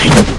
Hey!